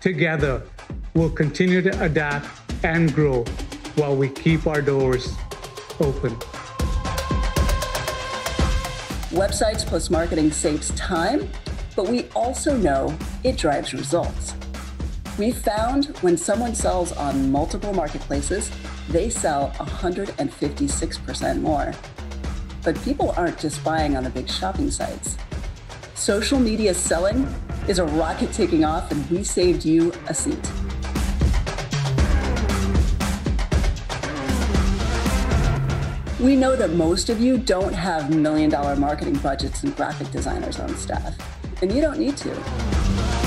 Together, we'll continue to adapt and grow while we keep our doors open. Websites plus marketing saves time, but we also know it drives results. We found when someone sells on multiple marketplaces, they sell 156% more. But people aren't just buying on the big shopping sites. Social media selling is a rocket taking off, and we saved you a seat. We know that most of you don't have million dollar marketing budgets and graphic designers on staff, and you don't need to.